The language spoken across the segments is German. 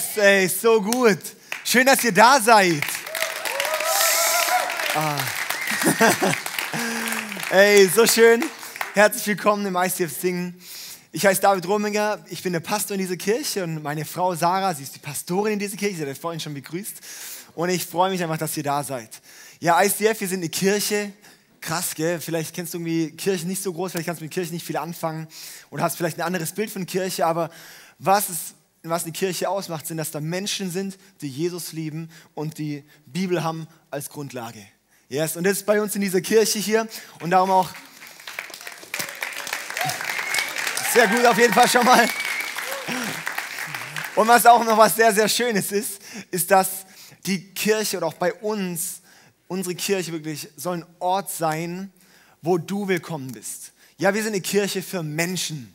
Yes, ey, so gut. Schön, dass ihr da seid. Ah. ey, so schön. Herzlich willkommen im ICF Singen. Ich heiße David Rominger, ich bin der Pastor in dieser Kirche und meine Frau Sarah, sie ist die Pastorin in dieser Kirche, sie hat euch vorhin schon begrüßt. Und ich freue mich einfach, dass ihr da seid. Ja, ICF, wir sind eine Kirche, krass, gell? Vielleicht kennst du irgendwie Kirche nicht so groß, vielleicht kannst du mit Kirche nicht viel anfangen oder hast vielleicht ein anderes Bild von Kirche, aber was ist was eine Kirche ausmacht, sind, dass da Menschen sind, die Jesus lieben und die Bibel haben als Grundlage. Yes, und das ist bei uns in dieser Kirche hier und darum auch sehr gut auf jeden Fall schon mal. Und was auch noch was sehr, sehr Schönes ist, ist, dass die Kirche oder auch bei uns, unsere Kirche wirklich soll ein Ort sein, wo du willkommen bist. Ja, wir sind eine Kirche für Menschen.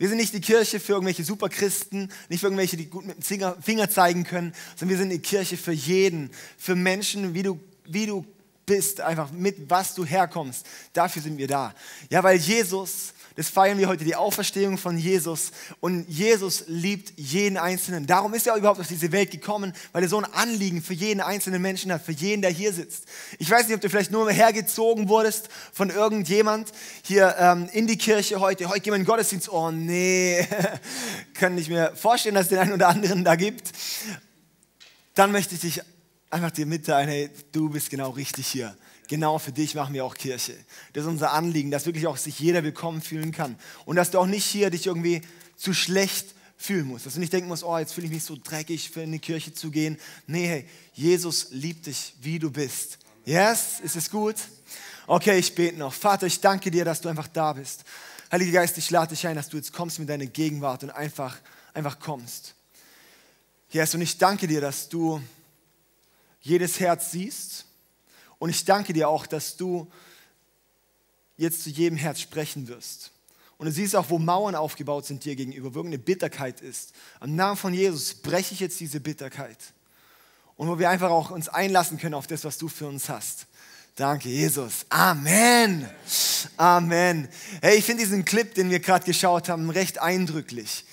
Wir sind nicht die Kirche für irgendwelche Superchristen, nicht für irgendwelche, die gut mit dem Finger zeigen können, sondern wir sind die Kirche für jeden, für Menschen, wie du, wie du bist, einfach mit was du herkommst. Dafür sind wir da. Ja, weil Jesus das feiern wir heute, die Auferstehung von Jesus. Und Jesus liebt jeden Einzelnen. Darum ist er überhaupt auf diese Welt gekommen, weil er so ein Anliegen für jeden einzelnen Menschen hat, für jeden, der hier sitzt. Ich weiß nicht, ob du vielleicht nur hergezogen wurdest von irgendjemand hier ähm, in die Kirche heute. Heute gehen wir in den Gottesdienst. Oh nee, kann ich mir vorstellen, dass es den einen oder anderen da gibt. Dann möchte ich dich einfach dir mitteilen, hey, du bist genau richtig hier genau für dich machen wir auch Kirche. Das ist unser Anliegen, dass wirklich auch sich jeder willkommen fühlen kann. Und dass du auch nicht hier dich irgendwie zu schlecht fühlen musst. Dass du nicht denken musst, oh, jetzt fühle ich mich so dreckig, für in die Kirche zu gehen. Nee, hey, Jesus liebt dich, wie du bist. Yes? Ist es gut? Okay, ich bete noch. Vater, ich danke dir, dass du einfach da bist. Heiliger Geist, ich lade dich ein, dass du jetzt kommst mit deiner Gegenwart und einfach, einfach kommst. Yes, und ich danke dir, dass du jedes Herz siehst und ich danke dir auch, dass du jetzt zu jedem Herz sprechen wirst. Und du siehst auch, wo Mauern aufgebaut sind dir gegenüber, wo irgendeine Bitterkeit ist. Am Namen von Jesus breche ich jetzt diese Bitterkeit. Und wo wir einfach auch uns einlassen können auf das, was du für uns hast. Danke, Jesus. Amen. Amen. Hey, ich finde diesen Clip, den wir gerade geschaut haben, recht eindrücklich.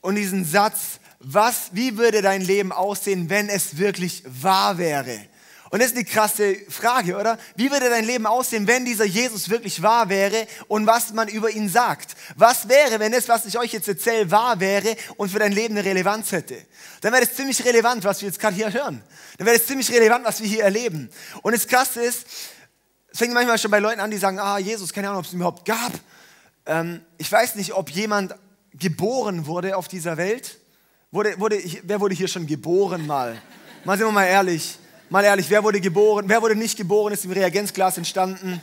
Und diesen Satz, was, wie würde dein Leben aussehen, wenn es wirklich wahr wäre? Und das ist eine krasse Frage, oder? Wie würde dein Leben aussehen, wenn dieser Jesus wirklich wahr wäre und was man über ihn sagt? Was wäre, wenn das, was ich euch jetzt erzähle, wahr wäre und für dein Leben eine Relevanz hätte? Dann wäre das ziemlich relevant, was wir jetzt gerade hier hören. Dann wäre das ziemlich relevant, was wir hier erleben. Und das Krasse ist, es fängt manchmal schon bei Leuten an, die sagen, ah, Jesus, keine Ahnung, ob es ihn überhaupt gab. Ähm, ich weiß nicht, ob jemand geboren wurde auf dieser Welt. Wurde, wurde, wer wurde hier schon geboren mal? Mal sind wir mal ehrlich. Mal ehrlich, wer wurde geboren? Wer wurde nicht geboren, ist im Reagenzglas entstanden?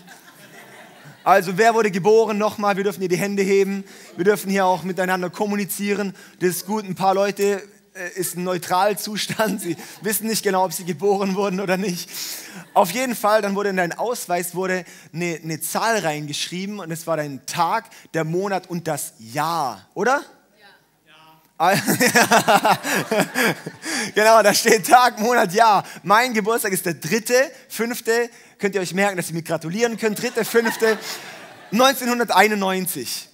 Also wer wurde geboren? Nochmal, wir dürfen hier die Hände heben. Wir dürfen hier auch miteinander kommunizieren. Das ist gut. Ein paar Leute äh, ist ein Neutralzustand. Sie wissen nicht genau, ob sie geboren wurden oder nicht. Auf jeden Fall, dann wurde in deinen Ausweis wurde eine, eine Zahl reingeschrieben und es war dein Tag, der Monat und das Jahr, oder? genau, da steht Tag, Monat, Jahr. Mein Geburtstag ist der dritte, fünfte. Könnt ihr euch merken, dass ihr mir gratulieren könnt. Dritte, fünfte, 1991.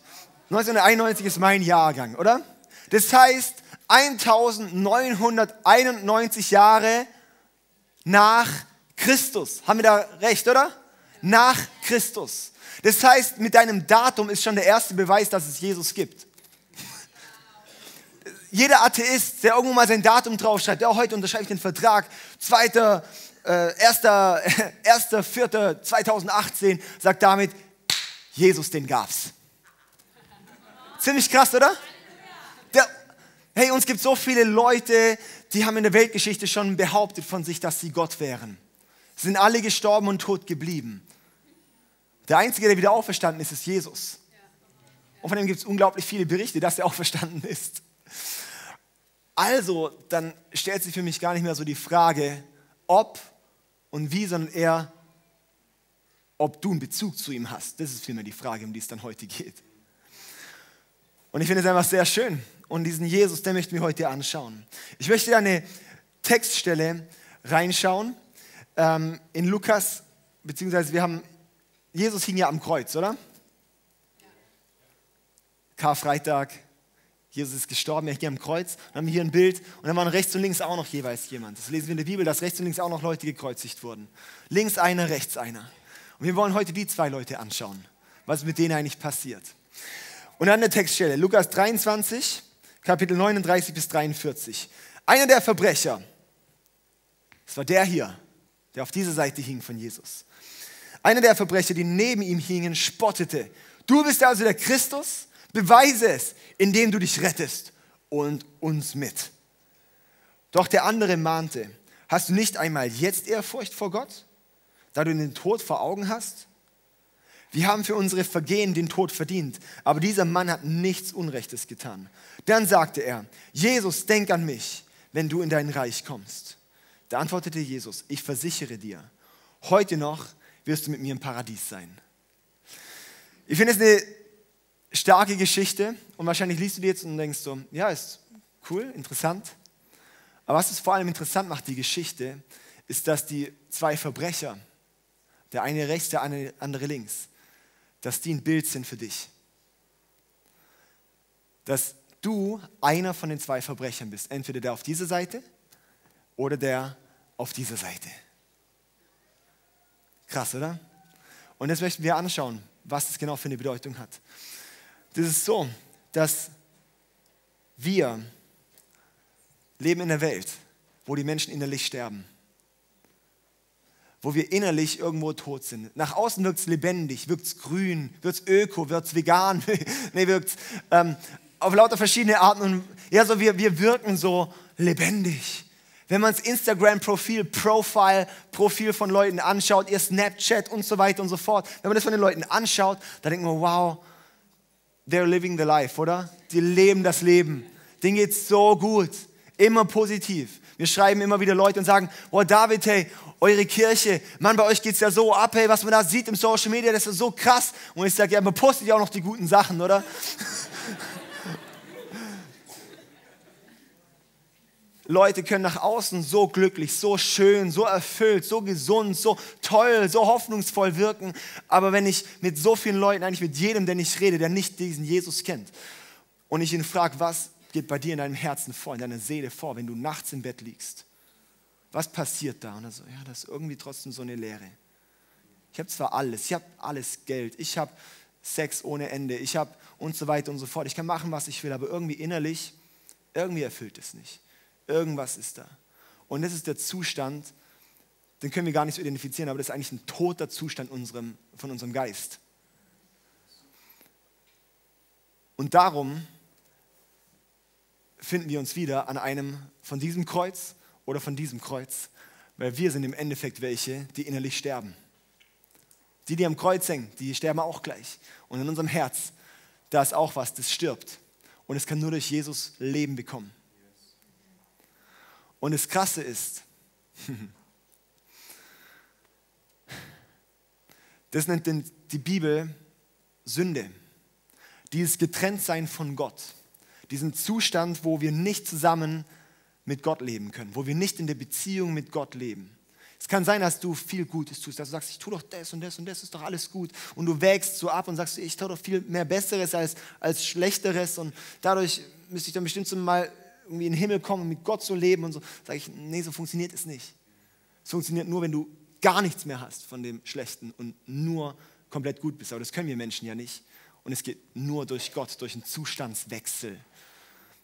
1991 ist mein Jahrgang, oder? Das heißt, 1991 Jahre nach Christus. Haben wir da recht, oder? Nach Christus. Das heißt, mit deinem Datum ist schon der erste Beweis, dass es Jesus gibt jeder Atheist, der irgendwo mal sein Datum draufschreibt, ja, heute unterschreibe ich den Vertrag, 2. Äh, 1. 1. 4. 2018, sagt damit, Jesus, den gab's. Ziemlich krass, oder? Der, hey, uns gibt so viele Leute, die haben in der Weltgeschichte schon behauptet von sich, dass sie Gott wären. Sie sind alle gestorben und tot geblieben. Der Einzige, der wieder auferstanden ist, ist Jesus. Und von dem gibt es unglaublich viele Berichte, dass er auferstanden ist. Also, dann stellt sich für mich gar nicht mehr so die Frage, ob und wie, sondern eher, ob du einen Bezug zu ihm hast. Das ist vielmehr die Frage, um die es dann heute geht. Und ich finde es einfach sehr schön. Und diesen Jesus, den möchten wir heute anschauen. Ich möchte da eine Textstelle reinschauen ähm, in Lukas, beziehungsweise wir haben, Jesus hing ja am Kreuz, oder? Karfreitag, Jesus ist gestorben, er hier am Kreuz. Dann haben wir hier ein Bild und dann waren rechts und links auch noch jeweils jemand. Das lesen wir in der Bibel, dass rechts und links auch noch Leute gekreuzigt wurden. Links einer, rechts einer. Und wir wollen heute die zwei Leute anschauen, was mit denen eigentlich passiert. Und dann eine Textstelle, Lukas 23, Kapitel 39 bis 43. Einer der Verbrecher, das war der hier, der auf dieser Seite hing von Jesus. Einer der Verbrecher, die neben ihm hingen, spottete. Du bist also der Christus? Beweise es, indem du dich rettest und uns mit. Doch der andere mahnte, hast du nicht einmal jetzt Ehrfurcht vor Gott, da du den Tod vor Augen hast? Wir haben für unsere Vergehen den Tod verdient, aber dieser Mann hat nichts Unrechtes getan. Dann sagte er, Jesus, denk an mich, wenn du in dein Reich kommst. Da antwortete Jesus, ich versichere dir, heute noch wirst du mit mir im Paradies sein. Ich finde es eine starke Geschichte und wahrscheinlich liest du die jetzt und denkst so, ja, ist cool, interessant. Aber was es vor allem interessant macht, die Geschichte, ist, dass die zwei Verbrecher, der eine rechts, der andere links, dass die ein Bild sind für dich. Dass du einer von den zwei Verbrechern bist. Entweder der auf dieser Seite oder der auf dieser Seite. Krass, oder? Und jetzt möchten wir anschauen, was das genau für eine Bedeutung hat. Das ist so, dass wir leben in einer Welt, wo die Menschen innerlich sterben wo wir innerlich irgendwo tot sind. Nach außen wirkt es lebendig, wirkt es grün, wird es öko, wird es vegan, nee, wirkt es ähm, auf lauter verschiedene Arten. Und ja, so wir, wir wirken so lebendig. Wenn man das Instagram-Profil, Profile, Profil von Leuten anschaut, ihr Snapchat und so weiter und so fort, wenn man das von den Leuten anschaut, dann denkt man, wow, they're living the life, oder? Die leben das Leben. Denen geht es so gut. Immer positiv. Wir schreiben immer wieder Leute und sagen, boah David, hey, eure Kirche, Mann, bei euch geht es ja so ab, hey, was man da sieht im Social Media, das ist so krass. Und ich sage, ja, man postet ja auch noch die guten Sachen, oder? Leute können nach außen so glücklich, so schön, so erfüllt, so gesund, so toll, so hoffnungsvoll wirken. Aber wenn ich mit so vielen Leuten, eigentlich mit jedem, der nicht rede, der nicht diesen Jesus kennt, und ich ihn frage, was geht bei dir in deinem Herzen vor, in deiner Seele vor, wenn du nachts im Bett liegst? Was passiert da? Und er so, ja, das ist irgendwie trotzdem so eine Leere. Ich habe zwar alles, ich habe alles Geld, ich habe Sex ohne Ende, ich habe und so weiter und so fort. Ich kann machen, was ich will, aber irgendwie innerlich, irgendwie erfüllt es nicht. Irgendwas ist da. Und das ist der Zustand, den können wir gar nicht so identifizieren, aber das ist eigentlich ein toter Zustand unserem, von unserem Geist. Und darum finden wir uns wieder an einem von diesem Kreuz oder von diesem Kreuz, weil wir sind im Endeffekt welche, die innerlich sterben. Die, die am Kreuz hängen, die sterben auch gleich. Und in unserem Herz, da ist auch was, das stirbt. Und es kann nur durch Jesus Leben bekommen. Und das Krasse ist, das nennt die Bibel Sünde. Dieses Getrenntsein von Gott. Diesen Zustand, wo wir nicht zusammen mit Gott leben können, wo wir nicht in der Beziehung mit Gott leben. Es kann sein, dass du viel Gutes tust, dass du sagst, ich tue doch das und das und das ist doch alles gut. Und du wägst so ab und sagst, ich tue doch viel mehr Besseres als, als Schlechteres und dadurch müsste ich dann bestimmt so mal irgendwie in den Himmel kommen und mit Gott so leben und so. Sage ich, nee, so funktioniert es nicht. Es funktioniert nur, wenn du gar nichts mehr hast von dem Schlechten und nur komplett gut bist. Aber das können wir Menschen ja nicht. Und es geht nur durch Gott, durch einen Zustandswechsel.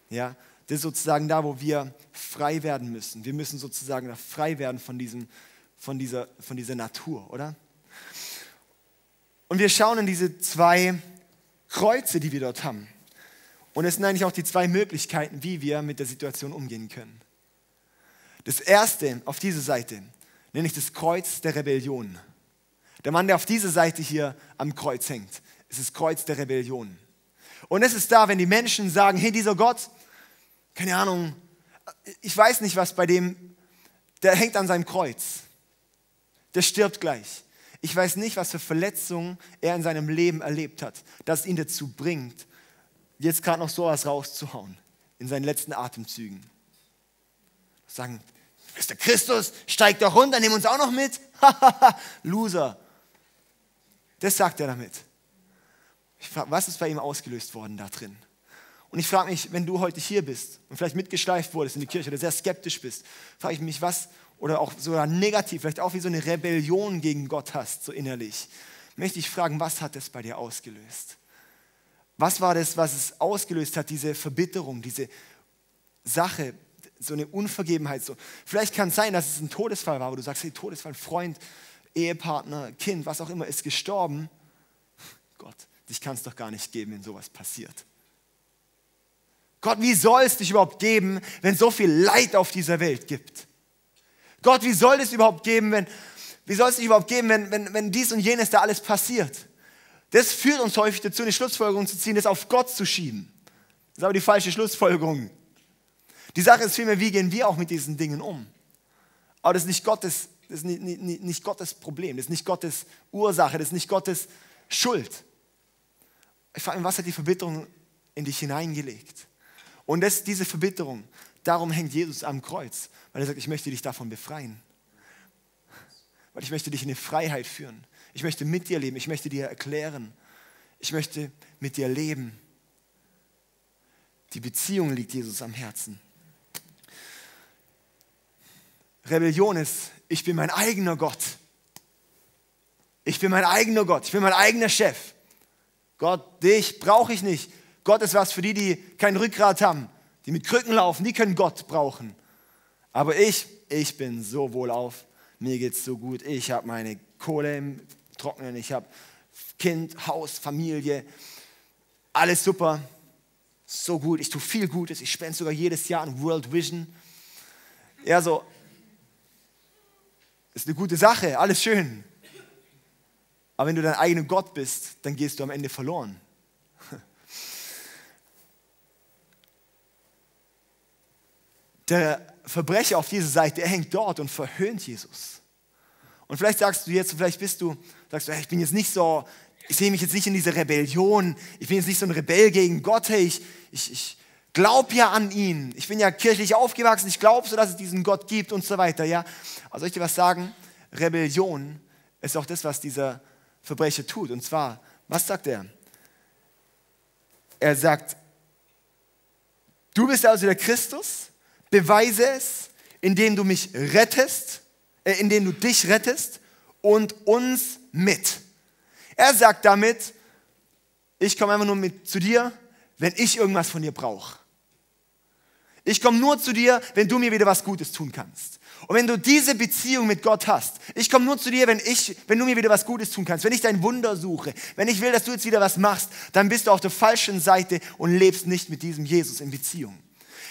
Ja, das ist sozusagen da, wo wir frei werden müssen. Wir müssen sozusagen frei werden von, diesem, von, dieser, von dieser Natur, oder? Und wir schauen in diese zwei Kreuze, die wir dort haben. Und es sind eigentlich auch die zwei Möglichkeiten, wie wir mit der Situation umgehen können. Das erste auf dieser Seite nenne ich das Kreuz der Rebellion. Der Mann, der auf dieser Seite hier am Kreuz hängt, ist das Kreuz der Rebellion. Und es ist da, wenn die Menschen sagen, hey, dieser Gott, keine Ahnung, ich weiß nicht, was bei dem, der hängt an seinem Kreuz. Der stirbt gleich. Ich weiß nicht, was für Verletzungen er in seinem Leben erlebt hat, das ihn dazu bringt, jetzt gerade noch sowas rauszuhauen in seinen letzten Atemzügen. Sagen, Mr. Christus, steig doch runter, nimm uns auch noch mit. Loser. Das sagt er damit. Ich frage, was ist bei ihm ausgelöst worden da drin? Und ich frage mich, wenn du heute hier bist und vielleicht mitgeschleift wurdest in die Kirche oder sehr skeptisch bist, frage ich mich, was, oder auch sogar negativ, vielleicht auch wie so eine Rebellion gegen Gott hast, so innerlich, möchte ich fragen, was hat das bei dir ausgelöst? Was war das, was es ausgelöst hat, diese Verbitterung, diese Sache, so eine Unvergebenheit? So. Vielleicht kann es sein, dass es ein Todesfall war, wo du sagst, hey, Todesfall, Freund, Ehepartner, Kind, was auch immer, ist gestorben. Gott, dich kann es doch gar nicht geben, wenn sowas passiert. Gott, wie soll es dich überhaupt geben, wenn so viel Leid auf dieser Welt gibt? Gott, wie soll es überhaupt geben, wenn, wie soll es dich überhaupt geben, wenn, wenn, wenn dies und jenes da alles passiert? Das führt uns häufig dazu, eine Schlussfolgerung zu ziehen, das auf Gott zu schieben. Das ist aber die falsche Schlussfolgerung. Die Sache ist vielmehr, wie gehen wir auch mit diesen Dingen um? Aber das ist nicht Gottes, das ist nicht, nicht, nicht Gottes Problem, das ist nicht Gottes Ursache, das ist nicht Gottes Schuld. Ich frage mich, was hat die Verbitterung in dich hineingelegt? Und das, diese Verbitterung, darum hängt Jesus am Kreuz, weil er sagt, ich möchte dich davon befreien. Weil ich möchte dich in eine Freiheit führen. Ich möchte mit dir leben. Ich möchte dir erklären. Ich möchte mit dir leben. Die Beziehung liegt Jesus am Herzen. Rebellion ist, ich bin mein eigener Gott. Ich bin mein eigener Gott. Ich bin mein eigener Chef. Gott, dich brauche ich nicht. Gott ist was für die, die kein Rückgrat haben, die mit Krücken laufen, die können Gott brauchen. Aber ich, ich bin so wohlauf. Mir geht es so gut. Ich habe meine Kohle im Trocknen. Ich habe Kind, Haus, Familie. Alles super. So gut. Ich tue viel Gutes. Ich spende sogar jedes Jahr an World Vision. Ja, so. Ist eine gute Sache. Alles schön. Aber wenn du dein eigener Gott bist, dann gehst du am Ende verloren. Der Verbrecher auf dieser Seite, er hängt dort und verhöhnt Jesus. Und vielleicht sagst du jetzt, vielleicht bist du, sagst du, hey, ich bin jetzt nicht so, ich sehe mich jetzt nicht in dieser Rebellion, ich bin jetzt nicht so ein Rebell gegen Gott, hey, ich, ich, ich glaube ja an ihn, ich bin ja kirchlich aufgewachsen, ich glaube so, dass es diesen Gott gibt und so weiter, ja. Aber soll ich dir was sagen? Rebellion ist auch das, was dieser Verbrecher tut. Und zwar, was sagt er? Er sagt, du bist also der Christus, beweise es, indem du mich rettest, äh, indem du dich rettest und uns mit. Er sagt damit, ich komme einfach nur mit zu dir, wenn ich irgendwas von dir brauche. Ich komme nur zu dir, wenn du mir wieder was Gutes tun kannst. Und wenn du diese Beziehung mit Gott hast, ich komme nur zu dir, wenn, ich, wenn du mir wieder was Gutes tun kannst, wenn ich dein Wunder suche, wenn ich will, dass du jetzt wieder was machst, dann bist du auf der falschen Seite und lebst nicht mit diesem Jesus in Beziehung.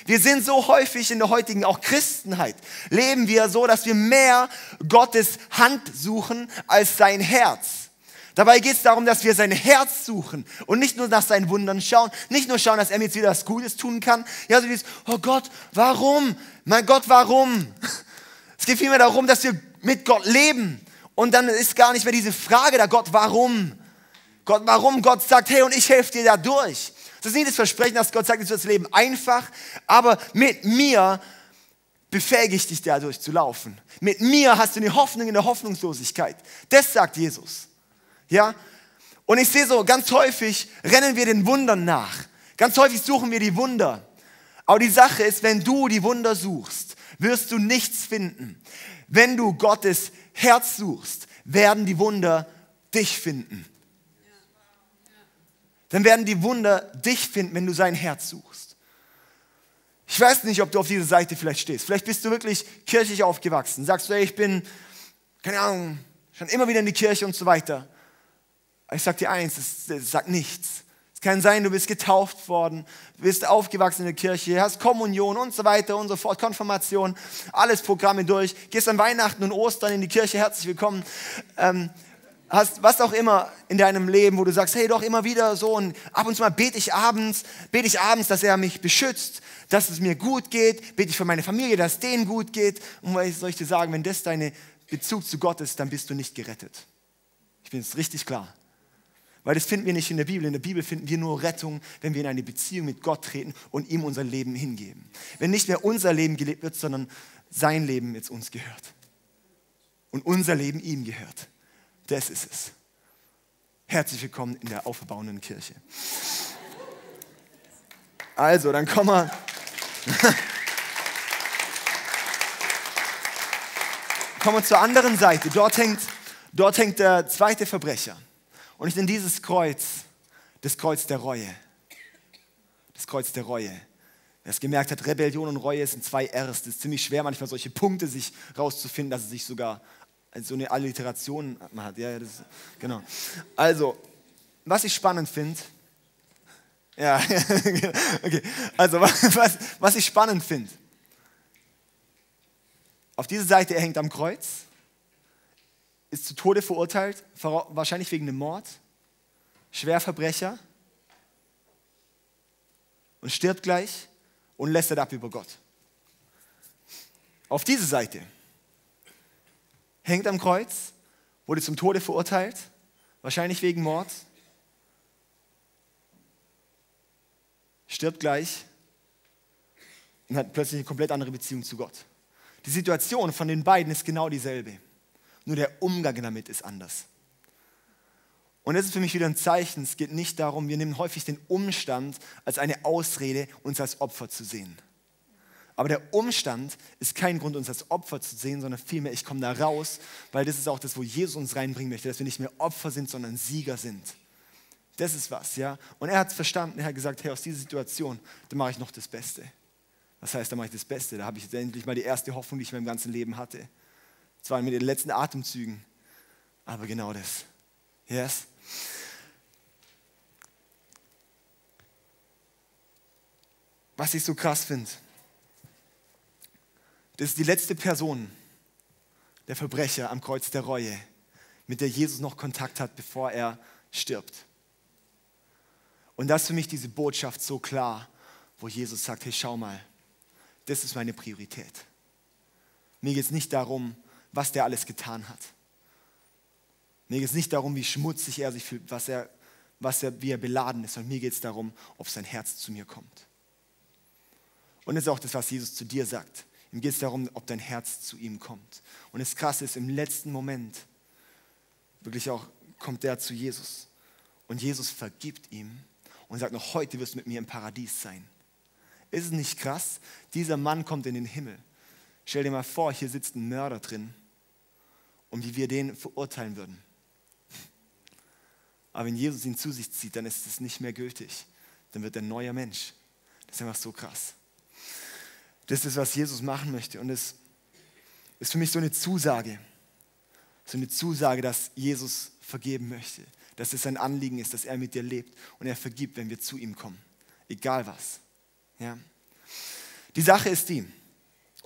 Wir sind so häufig in der heutigen auch Christenheit, leben wir so, dass wir mehr Gottes Hand suchen als sein Herz. Dabei geht es darum, dass wir sein Herz suchen und nicht nur nach seinen Wundern schauen, nicht nur schauen, dass er mir jetzt wieder was Gutes tun kann. Ja, so dieses, oh Gott, warum? Mein Gott, warum? Es geht vielmehr darum, dass wir mit Gott leben. Und dann ist gar nicht mehr diese Frage da, Gott, warum? Gott, warum? Gott sagt, hey, und ich helfe dir da durch. Das ist nicht das Versprechen, dass Gott sagt, wird das Leben einfach, aber mit mir befähige ich dich dadurch zu laufen. Mit mir hast du eine Hoffnung in der Hoffnungslosigkeit. Das sagt Jesus. Ja? Und ich sehe so, ganz häufig rennen wir den Wundern nach. Ganz häufig suchen wir die Wunder. Aber die Sache ist, wenn du die Wunder suchst, wirst du nichts finden. Wenn du Gottes Herz suchst, werden die Wunder dich finden dann werden die Wunder dich finden, wenn du sein Herz suchst. Ich weiß nicht, ob du auf dieser Seite vielleicht stehst. Vielleicht bist du wirklich kirchlich aufgewachsen. Sagst du, ey, ich bin, keine Ahnung, schon immer wieder in die Kirche und so weiter. Ich sag dir eins, das, das sagt nichts. Es kann sein, du bist getauft worden, bist aufgewachsen in der Kirche, hast Kommunion und so weiter und so fort, Konfirmation, alles Programme durch, gehst an Weihnachten und Ostern in die Kirche, herzlich willkommen. Ähm, hast, was auch immer in deinem Leben, wo du sagst, hey, doch immer wieder so und ab und zu mal bete ich abends, bete ich abends, dass er mich beschützt, dass es mir gut geht, bete ich für meine Familie, dass es denen gut geht. Und was soll ich dir sagen, wenn das dein Bezug zu Gott ist, dann bist du nicht gerettet. Ich bin es richtig klar. Weil das finden wir nicht in der Bibel. In der Bibel finden wir nur Rettung, wenn wir in eine Beziehung mit Gott treten und ihm unser Leben hingeben. Wenn nicht mehr unser Leben gelebt wird, sondern sein Leben jetzt uns gehört. Und unser Leben ihm gehört. Das ist es. Herzlich willkommen in der auferbauenden Kirche. Also, dann kommen wir. kommen wir zur anderen Seite. Dort hängt, dort hängt der zweite Verbrecher. Und ich nenne dieses Kreuz das Kreuz der Reue. Das Kreuz der Reue. Wer es gemerkt hat, Rebellion und Reue sind zwei R's. Das ist ziemlich schwer, manchmal solche Punkte sich rauszufinden, dass es sich sogar so eine Alliteration hat. Ja, das, genau. Also, was ich spannend finde, ja, okay. Also, was, was ich spannend finde, auf dieser Seite, er hängt am Kreuz, ist zu Tode verurteilt, wahrscheinlich wegen einem Mord, Schwerverbrecher und stirbt gleich und lästert ab über Gott. Auf diese Seite hängt am Kreuz, wurde zum Tode verurteilt, wahrscheinlich wegen Mord, stirbt gleich und hat plötzlich eine komplett andere Beziehung zu Gott. Die Situation von den beiden ist genau dieselbe, nur der Umgang damit ist anders. Und das ist für mich wieder ein Zeichen, es geht nicht darum, wir nehmen häufig den Umstand als eine Ausrede, uns als Opfer zu sehen. Aber der Umstand ist kein Grund, uns als Opfer zu sehen, sondern vielmehr, ich komme da raus, weil das ist auch das, wo Jesus uns reinbringen möchte, dass wir nicht mehr Opfer sind, sondern Sieger sind. Das ist was, ja. Und er hat es verstanden, er hat gesagt, hey, aus dieser Situation, da mache ich noch das Beste. Was heißt, da mache ich das Beste? Da habe ich jetzt endlich mal die erste Hoffnung, die ich in meinem ganzen Leben hatte. Zwar mit den letzten Atemzügen, aber genau das. Yes. Was ich so krass finde, das ist die letzte Person, der Verbrecher am Kreuz der Reue, mit der Jesus noch Kontakt hat, bevor er stirbt. Und das ist für mich diese Botschaft so klar, wo Jesus sagt, hey, schau mal, das ist meine Priorität. Mir geht es nicht darum, was der alles getan hat. Mir geht es nicht darum, wie schmutzig er sich fühlt, was er, was er, wie er beladen ist, sondern mir geht es darum, ob sein Herz zu mir kommt. Und das ist auch das, was Jesus zu dir sagt. Ihm geht es darum, ob dein Herz zu ihm kommt. Und das Krasse ist, im letzten Moment, wirklich auch, kommt der zu Jesus. Und Jesus vergibt ihm und sagt noch, heute wirst du mit mir im Paradies sein. Ist es nicht krass? Dieser Mann kommt in den Himmel. Stell dir mal vor, hier sitzt ein Mörder drin und wie wir den verurteilen würden. Aber wenn Jesus ihn zu sich zieht, dann ist es nicht mehr gültig. Dann wird er ein neuer Mensch. Das ist einfach so krass. Das ist, was Jesus machen möchte. Und es ist für mich so eine Zusage. So eine Zusage, dass Jesus vergeben möchte. Dass es sein Anliegen ist, dass er mit dir lebt. Und er vergibt, wenn wir zu ihm kommen. Egal was. Ja. Die Sache ist die,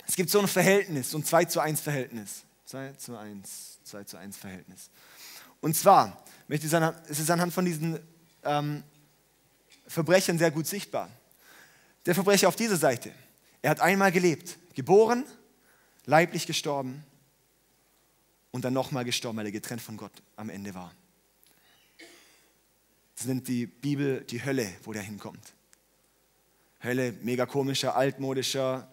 es gibt so ein Verhältnis, so ein 2 zu 1 Verhältnis. 2 zu 1, 2 zu 1 Verhältnis. Und zwar es ist anhand von diesen ähm, Verbrechern sehr gut sichtbar. Der Verbrecher auf dieser Seite, er hat einmal gelebt, geboren, leiblich gestorben und dann nochmal gestorben, weil er getrennt von Gott am Ende war. Das nennt die Bibel die Hölle, wo der hinkommt. Hölle, mega komischer, altmodischer,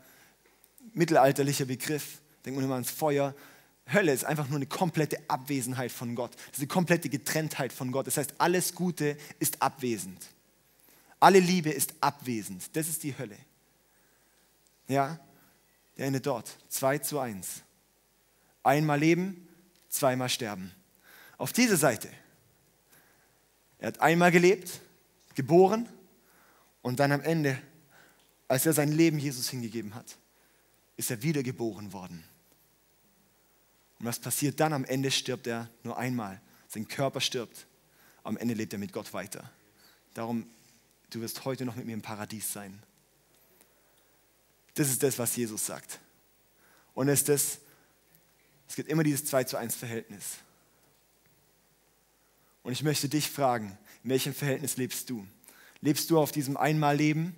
mittelalterlicher Begriff. Denkt man immer ans Feuer. Hölle ist einfach nur eine komplette Abwesenheit von Gott. Das ist eine komplette Getrenntheit von Gott. Das heißt, alles Gute ist abwesend. Alle Liebe ist abwesend. Das ist die Hölle. Ja, der endet dort. 2 zu 1. Einmal leben, zweimal sterben. Auf diese Seite. Er hat einmal gelebt, geboren und dann am Ende, als er sein Leben Jesus hingegeben hat, ist er wiedergeboren worden. Und was passiert dann? Am Ende stirbt er nur einmal. Sein Körper stirbt. Am Ende lebt er mit Gott weiter. Darum, du wirst heute noch mit mir im Paradies sein. Das ist das, was Jesus sagt. Und es, das, es gibt immer dieses 2 zu 1 Verhältnis. Und ich möchte dich fragen, in welchem Verhältnis lebst du? Lebst du auf diesem einmal Leben,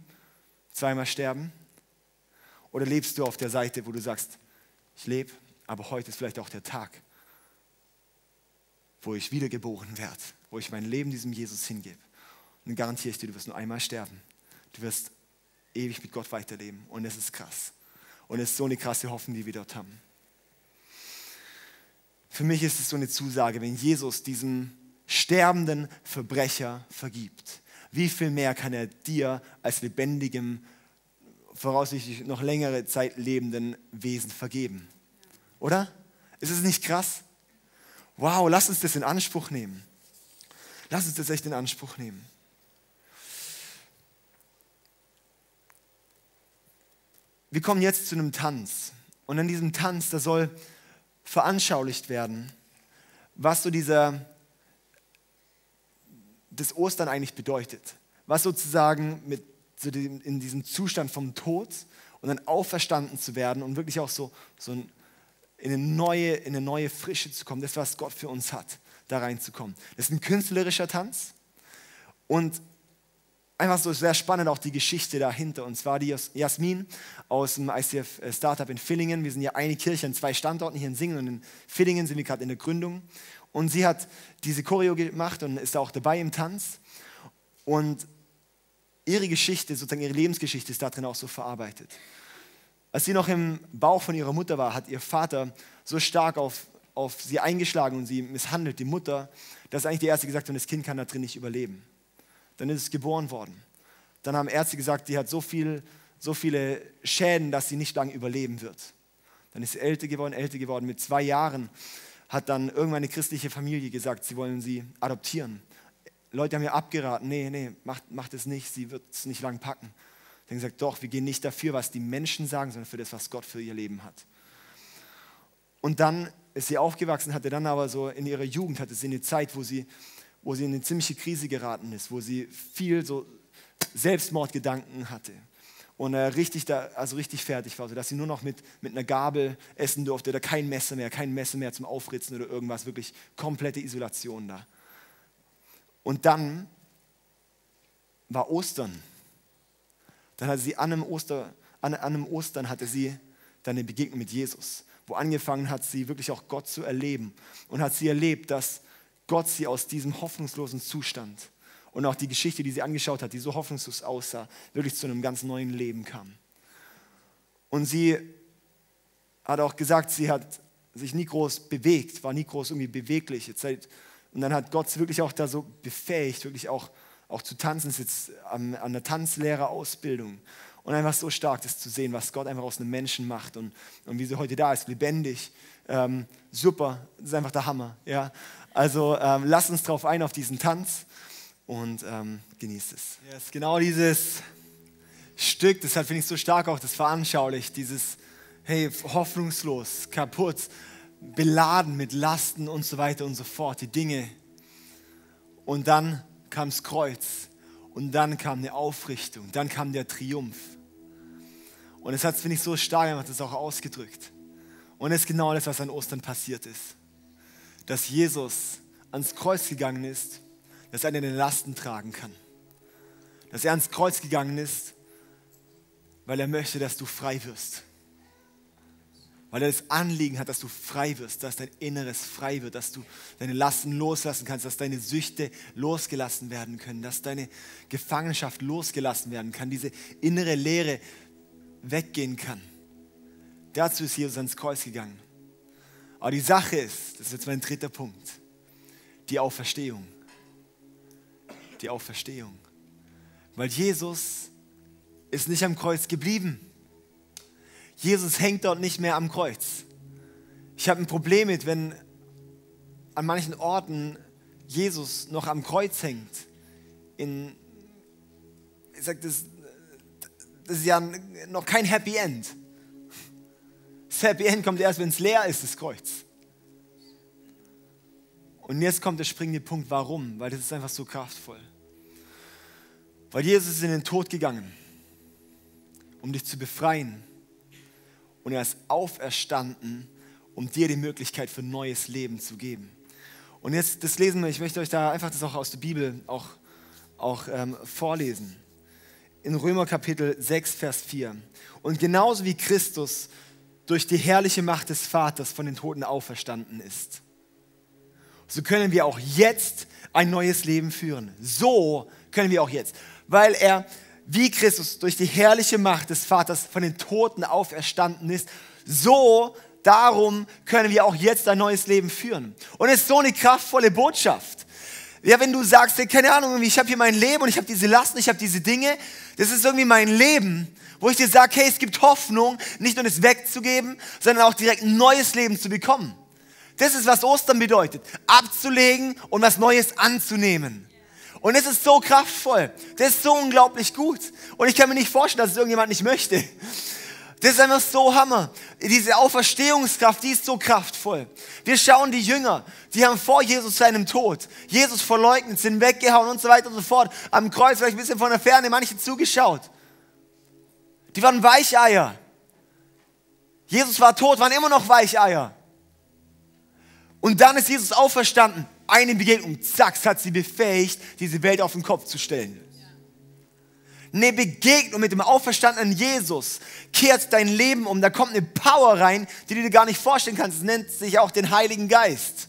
zweimal sterben? Oder lebst du auf der Seite, wo du sagst, ich lebe, aber heute ist vielleicht auch der Tag, wo ich wiedergeboren werde, wo ich mein Leben diesem Jesus hingebe. Und dann garantiere ich dir, du wirst nur einmal sterben. Du wirst ewig mit Gott weiterleben. Und es ist krass. Und es ist so eine krasse Hoffnung, die wir dort haben. Für mich ist es so eine Zusage, wenn Jesus diesem sterbenden Verbrecher vergibt, wie viel mehr kann er dir als lebendigem, voraussichtlich noch längere Zeit lebenden Wesen vergeben? Oder? Ist es nicht krass? Wow, lass uns das in Anspruch nehmen. Lass uns das echt in Anspruch nehmen. Wir kommen jetzt zu einem Tanz. Und in diesem Tanz, da soll veranschaulicht werden, was so dieser, das Ostern eigentlich bedeutet. Was sozusagen mit, so dem, in diesem Zustand vom Tod und dann auferstanden zu werden und wirklich auch so, so in, eine neue, in eine neue Frische zu kommen, das, was Gott für uns hat, da reinzukommen. Das ist ein künstlerischer Tanz und einfach so sehr spannend auch die Geschichte dahinter. Und zwar die Jasmin aus dem ICF äh, Startup in Villingen. Wir sind ja eine Kirche an zwei Standorten, hier in Singen und in Villingen sind wir gerade in der Gründung. Und sie hat diese Choreo gemacht und ist auch dabei im Tanz. Und ihre Geschichte, sozusagen ihre Lebensgeschichte ist darin auch so verarbeitet. Als sie noch im Bauch von ihrer Mutter war, hat ihr Vater so stark auf, auf sie eingeschlagen und sie misshandelt, die Mutter, dass eigentlich die Ärzte gesagt haben, das Kind kann da drin nicht überleben. Dann ist es geboren worden. Dann haben Ärzte gesagt, die hat so, viel, so viele Schäden, dass sie nicht lange überleben wird. Dann ist sie älter geworden, älter geworden. Mit zwei Jahren hat dann irgendwann eine christliche Familie gesagt, sie wollen sie adoptieren. Leute haben ihr abgeraten, nee, nee, macht, macht es nicht, sie wird es nicht lang packen. Dann gesagt, doch, wir gehen nicht dafür, was die Menschen sagen, sondern für das, was Gott für ihr Leben hat. Und dann ist sie aufgewachsen, hatte dann aber so in ihrer Jugend, hatte sie eine Zeit, wo sie wo sie in eine ziemliche Krise geraten ist, wo sie viel so Selbstmordgedanken hatte und äh, richtig, da, also richtig fertig war, sodass sie nur noch mit, mit einer Gabel essen durfte oder kein Messer mehr, kein Messer mehr zum Aufritzen oder irgendwas, wirklich komplette Isolation da. Und dann war Ostern. Dann hatte sie an einem, Oster, an, an einem Ostern hatte sie dann eine Begegnung mit Jesus, wo angefangen hat, sie wirklich auch Gott zu erleben und hat sie erlebt, dass Gott sie aus diesem hoffnungslosen Zustand und auch die Geschichte, die sie angeschaut hat, die so hoffnungslos aussah, wirklich zu einem ganz neuen Leben kam. Und sie hat auch gesagt, sie hat sich nie groß bewegt, war nie groß irgendwie beweglich. Und dann hat Gott sie wirklich auch da so befähigt, wirklich auch, auch zu tanzen, ist jetzt an, an der Tanzlehrerausbildung. Und einfach so stark, das zu sehen, was Gott einfach aus einem Menschen macht und, und wie sie heute da ist, lebendig. Ähm, super, das ist einfach der Hammer. Ja? Also ähm, lasst uns drauf ein, auf diesen Tanz und ähm, genießt es. Yes, genau dieses Stück, deshalb finde ich so stark auch das veranschaulicht, dieses, hey, hoffnungslos, kaputt, beladen mit Lasten und so weiter und so fort, die Dinge. Und dann kam das Kreuz und dann kam eine Aufrichtung, dann kam der Triumph. Und es hat, finde ich, so stark, hat das auch ausgedrückt. Und es ist genau das, was an Ostern passiert ist dass Jesus ans Kreuz gegangen ist, dass er deine Lasten tragen kann. Dass er ans Kreuz gegangen ist, weil er möchte, dass du frei wirst. Weil er das Anliegen hat, dass du frei wirst, dass dein Inneres frei wird, dass du deine Lasten loslassen kannst, dass deine Süchte losgelassen werden können, dass deine Gefangenschaft losgelassen werden kann, diese innere Leere weggehen kann. Dazu ist Jesus ans Kreuz gegangen. Aber die Sache ist, das ist jetzt mein dritter Punkt, die Auferstehung. Die Auferstehung. Weil Jesus ist nicht am Kreuz geblieben. Jesus hängt dort nicht mehr am Kreuz. Ich habe ein Problem mit, wenn an manchen Orten Jesus noch am Kreuz hängt. In, ich sage, das, das ist ja noch kein Happy End. End kommt erst, wenn es leer ist, das Kreuz. Und jetzt kommt der springende Punkt, warum? Weil das ist einfach so kraftvoll. Weil Jesus ist in den Tod gegangen, um dich zu befreien. Und er ist auferstanden, um dir die Möglichkeit für neues Leben zu geben. Und jetzt das lesen wir, ich möchte euch da einfach das auch aus der Bibel auch, auch ähm, vorlesen. In Römer Kapitel 6, Vers 4. Und genauso wie Christus durch die herrliche Macht des Vaters von den Toten auferstanden ist. So können wir auch jetzt ein neues Leben führen. So können wir auch jetzt, weil er wie Christus durch die herrliche Macht des Vaters von den Toten auferstanden ist, so darum können wir auch jetzt ein neues Leben führen. Und es ist so eine kraftvolle Botschaft. Ja, wenn du sagst, keine Ahnung, ich habe hier mein Leben und ich habe diese Lasten, ich habe diese Dinge, das ist irgendwie mein Leben, wo ich dir sage, hey, es gibt Hoffnung, nicht nur das wegzugeben, sondern auch direkt ein neues Leben zu bekommen. Das ist, was Ostern bedeutet. Abzulegen und was Neues anzunehmen. Und es ist so kraftvoll. Das ist so unglaublich gut. Und ich kann mir nicht vorstellen, dass es irgendjemand nicht möchte. Das ist einfach so Hammer. Diese Auferstehungskraft, die ist so kraftvoll. Wir schauen die Jünger, die haben vor Jesus seinem Tod, Jesus verleugnet, sind weggehauen und so weiter und so fort. Am Kreuz vielleicht ein bisschen von der Ferne, manche zugeschaut. Die waren Weicheier. Jesus war tot, waren immer noch Weicheier. Und dann ist Jesus auferstanden. Eine Begegnung, zack, hat sie befähigt, diese Welt auf den Kopf zu stellen eine Begegnung mit dem auferstandenen Jesus kehrt dein Leben um. Da kommt eine Power rein, die du dir gar nicht vorstellen kannst. Es nennt sich auch den Heiligen Geist.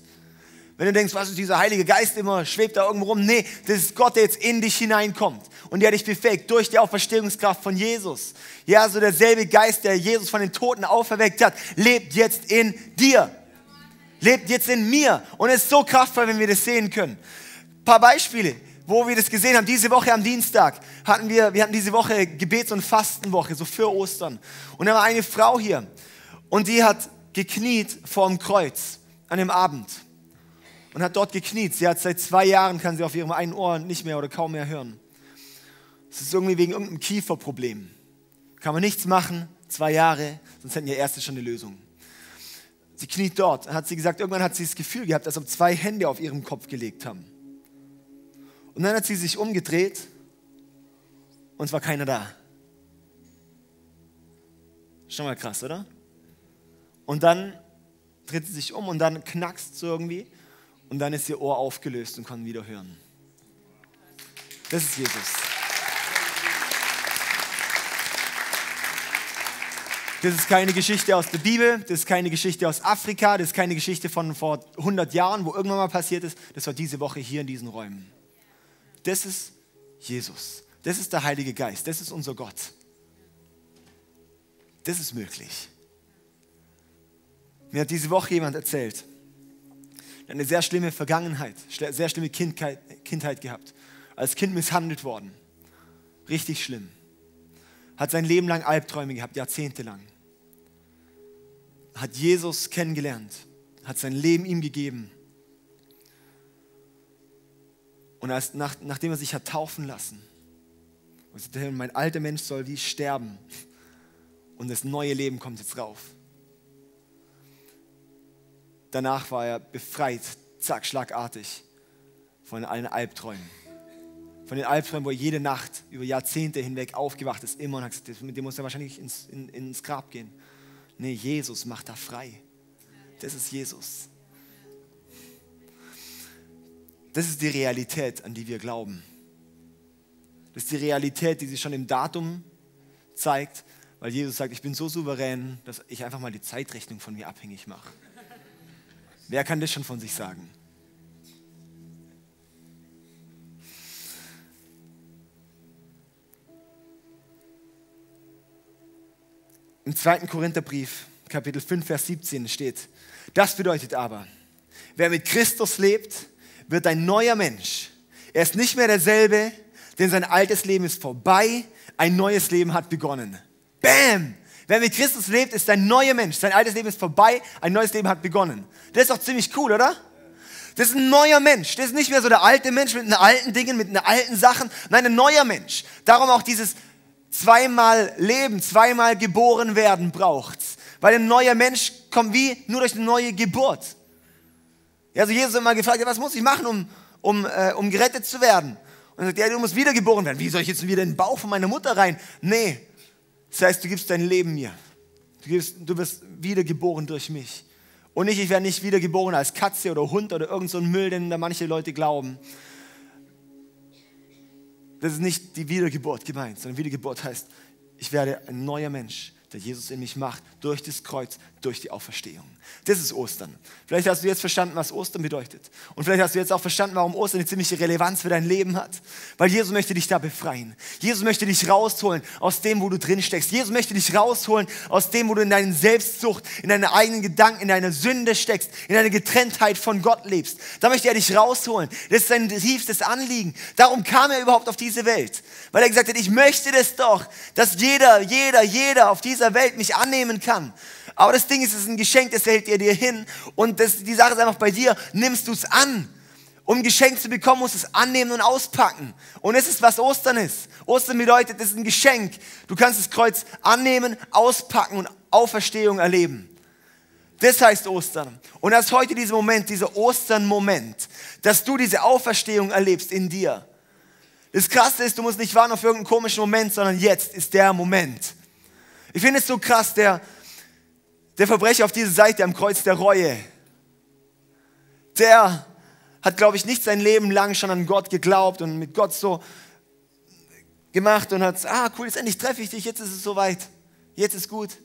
Wenn du denkst, was ist dieser Heilige Geist immer, schwebt da irgendwo rum. Nee, das ist Gott, der jetzt in dich hineinkommt und der dich befähigt durch die Auferstehungskraft von Jesus. Ja, so derselbe Geist, der Jesus von den Toten auferweckt hat, lebt jetzt in dir. Lebt jetzt in mir. Und es ist so kraftvoll, wenn wir das sehen können. Ein paar Beispiele wo wir das gesehen haben, diese Woche am Dienstag hatten wir, wir hatten diese Woche Gebets- und Fastenwoche, so für Ostern. Und da war eine Frau hier und die hat gekniet vor dem Kreuz an dem Abend und hat dort gekniet. Sie hat seit zwei Jahren, kann sie auf ihrem einen Ohr nicht mehr oder kaum mehr hören. Es ist irgendwie wegen irgendeinem Kieferproblem. Kann man nichts machen, zwei Jahre, sonst hätten ihr Ärzte schon eine Lösung. Sie kniet dort. Hat sie gesagt, irgendwann hat sie das Gefühl gehabt, als ob zwei Hände auf ihrem Kopf gelegt haben. Und dann hat sie sich umgedreht und es war keiner da. Schon mal krass, oder? Und dann dreht sie sich um und dann knackst so irgendwie und dann ist ihr Ohr aufgelöst und kann wieder hören. Das ist Jesus. Das ist keine Geschichte aus der Bibel, das ist keine Geschichte aus Afrika, das ist keine Geschichte von vor 100 Jahren, wo irgendwann mal passiert ist. Das war diese Woche hier in diesen Räumen. Das ist Jesus. Das ist der Heilige Geist. Das ist unser Gott. Das ist möglich. Mir hat diese Woche jemand erzählt, eine sehr schlimme Vergangenheit, sehr schlimme Kindheit, Kindheit gehabt. Als Kind misshandelt worden. Richtig schlimm. Hat sein Leben lang Albträume gehabt, jahrzehntelang. Hat Jesus kennengelernt, hat sein Leben ihm gegeben und als, nach, nachdem er sich hat taufen lassen, und mein alter Mensch soll wie sterben und das neue Leben kommt jetzt rauf. Danach war er befreit, zack, schlagartig von allen Albträumen. Von den Albträumen, wo er jede Nacht über Jahrzehnte hinweg aufgewacht ist, immer und hat gesagt, mit dem muss er wahrscheinlich ins, in, ins Grab gehen. Nee, Jesus macht da frei. Das ist Jesus. Das ist die Realität, an die wir glauben. Das ist die Realität, die sich schon im Datum zeigt, weil Jesus sagt, ich bin so souverän, dass ich einfach mal die Zeitrechnung von mir abhängig mache. Wer kann das schon von sich sagen? Im 2. Korintherbrief, Kapitel 5, Vers 17 steht, das bedeutet aber, wer mit Christus lebt, wird ein neuer Mensch. Er ist nicht mehr derselbe, denn sein altes Leben ist vorbei, ein neues Leben hat begonnen. Bam! Wer mit Christus lebt, ist ein neuer Mensch. Sein altes Leben ist vorbei, ein neues Leben hat begonnen. Das ist doch ziemlich cool, oder? Das ist ein neuer Mensch. Das ist nicht mehr so der alte Mensch mit den alten Dingen, mit den alten Sachen. Nein, ein neuer Mensch. Darum auch dieses zweimal Leben, zweimal geboren werden braucht's. Weil ein neuer Mensch kommt wie nur durch eine neue Geburt. Ja, also Jesus hat immer gefragt, ja, was muss ich machen, um, um, äh, um gerettet zu werden? Und er sagt, ja, du musst wiedergeboren werden. Wie soll ich jetzt wieder in den Bauch von meiner Mutter rein? Nee, das heißt, du gibst dein Leben mir. Du, gibst, du wirst wiedergeboren durch mich. Und nicht, ich werde nicht wiedergeboren als Katze oder Hund oder irgend so ein Müll, den da manche Leute glauben. Das ist nicht die Wiedergeburt gemeint, sondern Wiedergeburt heißt, ich werde ein neuer Mensch. Der Jesus in mich macht, durch das Kreuz, durch die Auferstehung. Das ist Ostern. Vielleicht hast du jetzt verstanden, was Ostern bedeutet. Und vielleicht hast du jetzt auch verstanden, warum Ostern eine ziemliche Relevanz für dein Leben hat. Weil Jesus möchte dich da befreien. Jesus möchte dich rausholen aus dem, wo du drin steckst. Jesus möchte dich rausholen aus dem, wo du in deinen Selbstsucht, in deinen eigenen Gedanken, in deiner Sünde steckst, in deiner Getrenntheit von Gott lebst. Da möchte er dich rausholen. Das ist sein tiefstes Anliegen. Darum kam er überhaupt auf diese Welt. Weil er gesagt hat, ich möchte das doch, dass jeder, jeder, jeder auf dieser Welt mich annehmen kann. Aber das Ding ist, es ist ein Geschenk, das hält er dir hin. Und das, die Sache ist einfach bei dir, nimmst du es an. Um ein Geschenk zu bekommen, musst du es annehmen und auspacken. Und es ist, was Ostern ist. Ostern bedeutet, es ist ein Geschenk. Du kannst das Kreuz annehmen, auspacken und Auferstehung erleben. Das heißt Ostern. Und das ist heute dieser Moment, dieser Ostern-Moment, dass du diese Auferstehung erlebst in dir. Das Krasse ist, du musst nicht warten auf irgendeinen komischen Moment, sondern jetzt ist der Moment. Ich finde es so krass, der, der Verbrecher auf dieser Seite am Kreuz der Reue, der hat, glaube ich, nicht sein Leben lang schon an Gott geglaubt und mit Gott so gemacht und hat, ah cool, jetzt endlich treffe ich dich, jetzt ist es soweit, jetzt ist gut.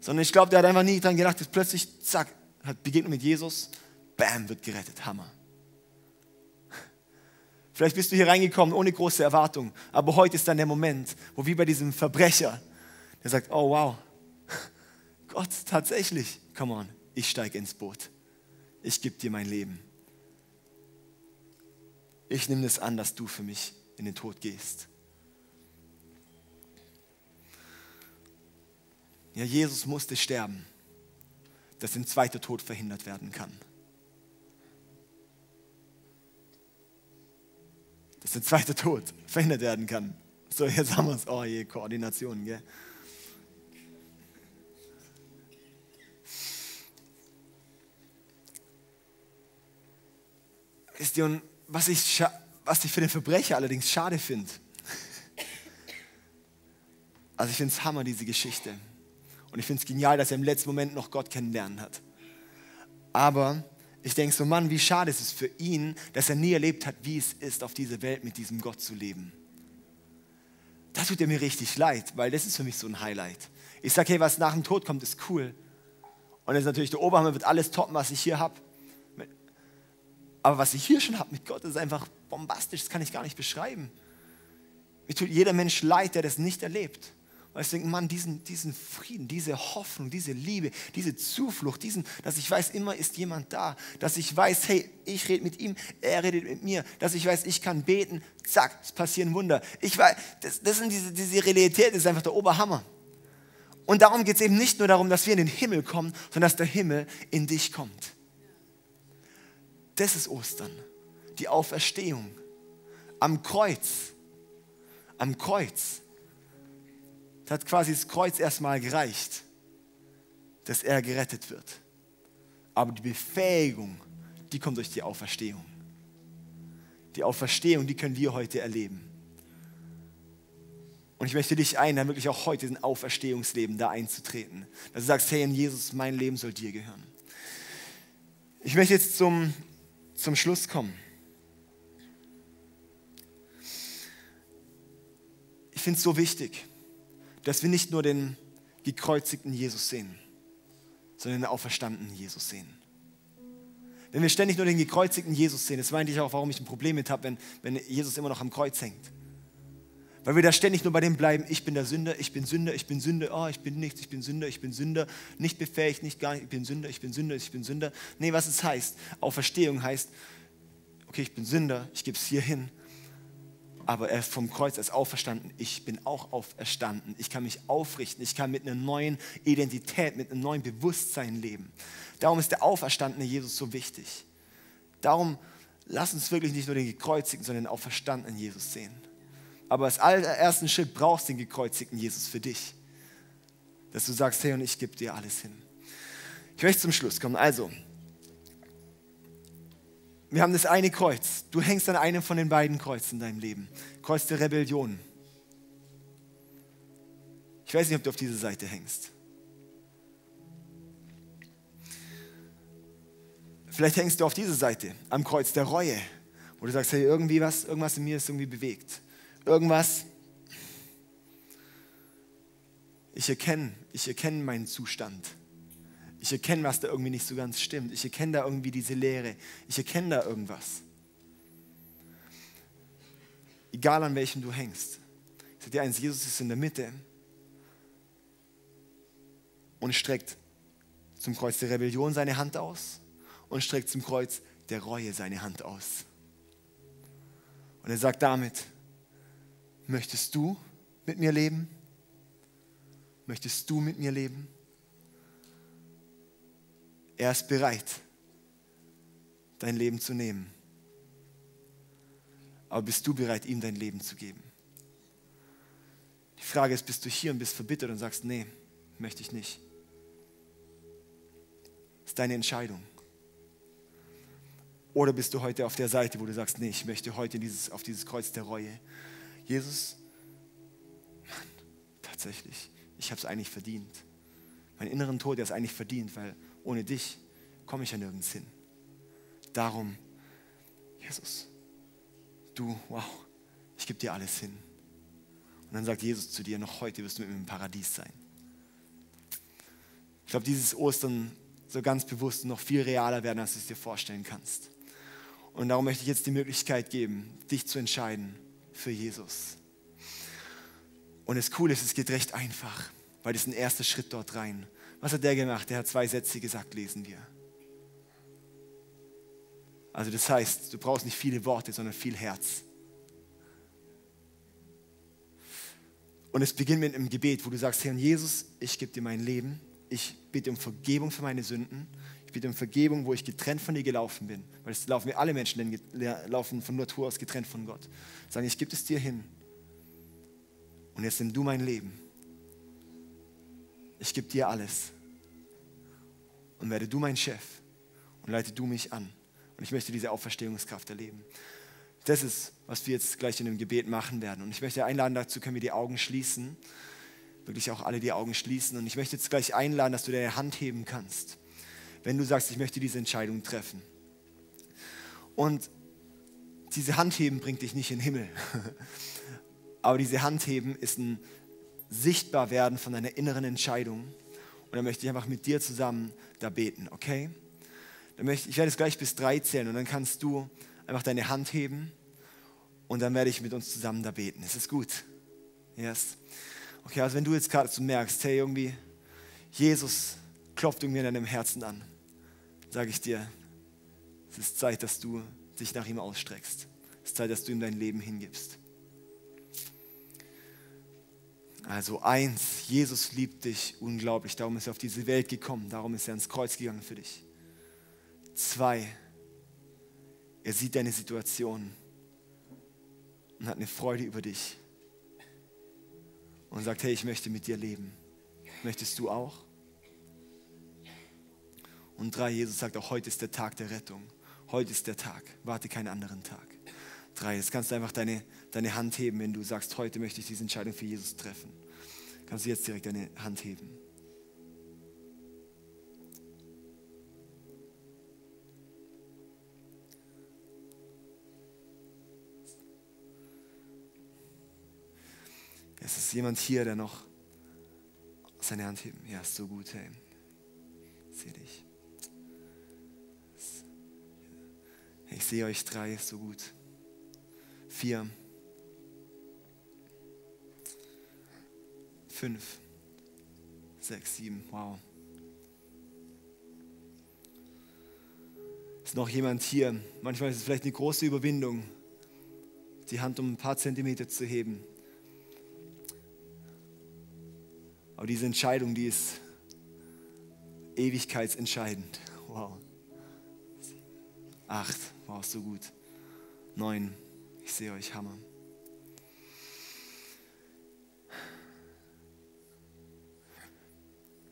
Sondern ich glaube, der hat einfach nie dran gedacht, dass plötzlich, zack, hat Begegnung mit Jesus, bam, wird gerettet, Hammer. Vielleicht bist du hier reingekommen ohne große Erwartung, aber heute ist dann der Moment, wo wie bei diesem Verbrecher, der sagt, oh wow, Gott, tatsächlich, come on, ich steige ins Boot. Ich gebe dir mein Leben. Ich nehme es an, dass du für mich in den Tod gehst. Ja, Jesus musste sterben, dass ein zweiter Tod verhindert werden kann. Dass ein zweiter Tod verhindert werden kann. So, jetzt haben wir es. Oh je, Koordination, gell? Ist und was ich, was ich für den Verbrecher allerdings schade finde, also ich finde es Hammer, diese Geschichte. Und ich finde es genial, dass er im letzten Moment noch Gott kennenlernen hat. Aber ich denke so, Mann, wie schade ist es für ihn, dass er nie erlebt hat, wie es ist, auf dieser Welt mit diesem Gott zu leben. Das tut er mir richtig leid, weil das ist für mich so ein Highlight. Ich sage, hey, was nach dem Tod kommt, ist cool. Und das ist natürlich der Oberhammer, wird alles toppen, was ich hier habe. Aber was ich hier schon habe mit Gott, ist einfach bombastisch, das kann ich gar nicht beschreiben. Mir tut jeder Mensch leid, der das nicht erlebt. Weil ich denke, Mann, diesen, diesen Frieden, diese Hoffnung, diese Liebe, diese Zuflucht, diesen, dass ich weiß, immer ist jemand da, dass ich weiß, hey, ich rede mit ihm, er redet mit mir, dass ich weiß, ich kann beten, zack, es passieren Wunder. Ich weiß, das, das sind diese, diese Realität, das ist einfach der Oberhammer. Und darum geht es eben nicht nur darum, dass wir in den Himmel kommen, sondern dass der Himmel in dich kommt. Das ist Ostern, die Auferstehung. Am Kreuz, am Kreuz, das hat quasi das Kreuz erstmal gereicht, dass er gerettet wird. Aber die Befähigung, die kommt durch die Auferstehung. Die Auferstehung, die können wir heute erleben. Und ich möchte dich ein, dann wirklich auch heute in Auferstehungsleben da einzutreten. Dass du sagst, hey, in Jesus, mein Leben soll dir gehören. Ich möchte jetzt zum zum Schluss kommen. Ich finde es so wichtig, dass wir nicht nur den gekreuzigten Jesus sehen, sondern den auferstandenen Jesus sehen. Wenn wir ständig nur den gekreuzigten Jesus sehen, das meinte ich auch, warum ich ein Problem mit habe, wenn, wenn Jesus immer noch am Kreuz hängt. Weil wir da ständig nur bei dem bleiben, ich bin der Sünder, ich bin Sünder, ich bin Sünder, oh, ich bin nichts, ich bin Sünder, ich bin Sünder, nicht befähigt, nicht gar nicht, ich bin Sünder, ich bin Sünder, ich bin Sünder. Nee, was es heißt, Auferstehung heißt, okay, ich bin Sünder, ich gebe es hier hin, aber er ist vom Kreuz als auferstanden, ich bin auch auferstanden, ich kann mich aufrichten, ich kann mit einer neuen Identität, mit einem neuen Bewusstsein leben. Darum ist der auferstandene Jesus so wichtig. Darum lass uns wirklich nicht nur den gekreuzigten, sondern den auferstandenen Jesus sehen. Aber als allerersten Schritt brauchst du den gekreuzigten Jesus für dich. Dass du sagst, hey, und ich gebe dir alles hin. Ich möchte zum Schluss kommen. Also, wir haben das eine Kreuz. Du hängst an einem von den beiden Kreuzen in deinem Leben. Kreuz der Rebellion. Ich weiß nicht, ob du auf diese Seite hängst. Vielleicht hängst du auf diese Seite, am Kreuz der Reue, wo du sagst, hey, irgendwie was, irgendwas in mir ist irgendwie bewegt irgendwas, ich erkenne, ich erkenne meinen Zustand. Ich erkenne, was da irgendwie nicht so ganz stimmt. Ich erkenne da irgendwie diese Leere. Ich erkenne da irgendwas. Egal an welchem du hängst. Ich sage dir eins, Jesus ist in der Mitte und streckt zum Kreuz der Rebellion seine Hand aus und streckt zum Kreuz der Reue seine Hand aus. Und er sagt damit, möchtest du mit mir leben? Möchtest du mit mir leben? Er ist bereit, dein Leben zu nehmen. Aber bist du bereit, ihm dein Leben zu geben? Die Frage ist, bist du hier und bist verbittert und sagst, nee, möchte ich nicht. Das ist deine Entscheidung. Oder bist du heute auf der Seite, wo du sagst, nee, ich möchte heute dieses, auf dieses Kreuz der Reue. Jesus, Mann, tatsächlich, ich habe es eigentlich verdient. Mein inneren Tod, der ist eigentlich verdient, weil ohne dich komme ich ja nirgends hin. Darum, Jesus, du, wow, ich gebe dir alles hin. Und dann sagt Jesus zu dir, noch heute wirst du mit mir im Paradies sein. Ich glaube, dieses Ostern soll ganz bewusst noch viel realer werden, als du es dir vorstellen kannst. Und darum möchte ich jetzt die Möglichkeit geben, dich zu entscheiden für Jesus. Und das Coole ist, es geht recht einfach, weil das ist ein erster Schritt dort rein. Was hat der gemacht? Der hat zwei Sätze gesagt, lesen wir. Also das heißt, du brauchst nicht viele Worte, sondern viel Herz. Und es beginnt mit einem Gebet, wo du sagst, Herr Jesus, ich gebe dir mein Leben. Ich bitte um Vergebung für meine Sünden. Bitte um Vergebung, wo ich getrennt von dir gelaufen bin. Weil es laufen wir alle Menschen, denn laufen von Natur aus getrennt von Gott. Sagen, ich gebe es dir hin. Und jetzt nimm du mein Leben. Ich gebe dir alles. Und werde du mein Chef. Und leite du mich an. Und ich möchte diese Auferstehungskraft erleben. Das ist, was wir jetzt gleich in dem Gebet machen werden. Und ich möchte einladen, dazu können wir die Augen schließen. Wirklich auch alle die Augen schließen. Und ich möchte jetzt gleich einladen, dass du deine Hand heben kannst, wenn du sagst, ich möchte diese Entscheidung treffen. Und diese Handheben bringt dich nicht in den Himmel. Aber diese Handheben ist ein Sichtbarwerden von deiner inneren Entscheidung. Und da möchte ich einfach mit dir zusammen da beten, okay? Dann möchte, ich werde es gleich bis drei zählen und dann kannst du einfach deine Hand heben und dann werde ich mit uns zusammen da beten. Ist es gut? Yes. Okay, also wenn du jetzt gerade so merkst, hey, irgendwie, Jesus klopft irgendwie in deinem Herzen an, sage ich dir, es ist Zeit, dass du dich nach ihm ausstreckst. Es ist Zeit, dass du ihm dein Leben hingibst. Also eins, Jesus liebt dich unglaublich, darum ist er auf diese Welt gekommen, darum ist er ans Kreuz gegangen für dich. Zwei, er sieht deine Situation und hat eine Freude über dich und sagt, hey, ich möchte mit dir leben. Möchtest du auch? Und drei, Jesus sagt auch, heute ist der Tag der Rettung. Heute ist der Tag. Warte keinen anderen Tag. Drei, jetzt kannst du einfach deine, deine Hand heben, wenn du sagst, heute möchte ich diese Entscheidung für Jesus treffen. Kannst du jetzt direkt deine Hand heben. Es ist jemand hier, der noch seine Hand heben. Ja, ist so gut, hey. Ich sehe dich. Ich sehe euch drei, so gut. Vier. Fünf. Sechs, sieben. Wow. Ist noch jemand hier? Manchmal ist es vielleicht eine große Überwindung, die Hand um ein paar Zentimeter zu heben. Aber diese Entscheidung, die ist ewigkeitsentscheidend. Wow. Acht, wow, so gut. Neun, ich sehe euch, Hammer.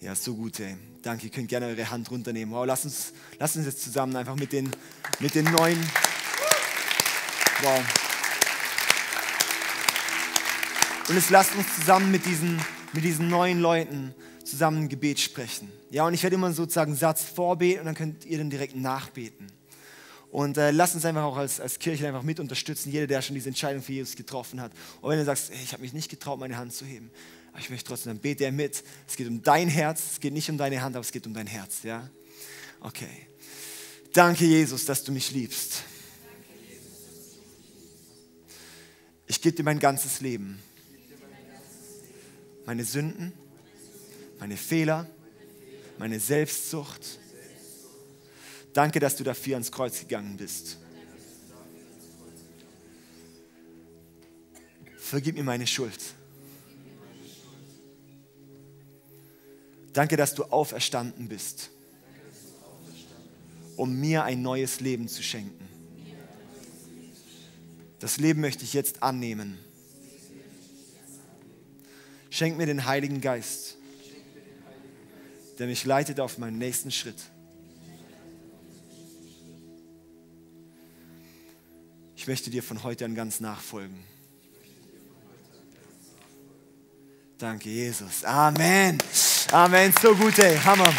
Ja, so gut, ey. Danke, ihr könnt gerne eure Hand runternehmen. Wow, lasst uns, lasst uns jetzt zusammen einfach mit den, mit den neuen. Wow. Und jetzt lasst uns zusammen mit diesen mit diesen neuen Leuten zusammen ein Gebet sprechen. Ja, und ich werde immer sozusagen Satz vorbeten und dann könnt ihr dann direkt nachbeten. Und äh, lasst uns einfach auch als, als Kirche einfach mit unterstützen, jeder, der schon diese Entscheidung für Jesus getroffen hat. Und wenn du sagst, hey, ich habe mich nicht getraut, meine Hand zu heben, Aber ich möchte trotzdem, dann bete er mit. Es geht um dein Herz, es geht nicht um deine Hand, aber es geht um dein Herz, ja? Okay. Danke, Jesus, dass du mich liebst. Ich gebe dir mein ganzes Leben. Meine Sünden, meine Fehler, meine Selbstsucht. Danke, dass du dafür ans Kreuz gegangen bist. Vergib mir meine Schuld. Danke, dass du auferstanden bist, um mir ein neues Leben zu schenken. Das Leben möchte ich jetzt annehmen. Schenk mir den Heiligen Geist, der mich leitet auf meinen nächsten Schritt. Ich möchte dir von heute an ganz nachfolgen. Danke, Jesus. Amen. Amen. So gut, ey. Hammer.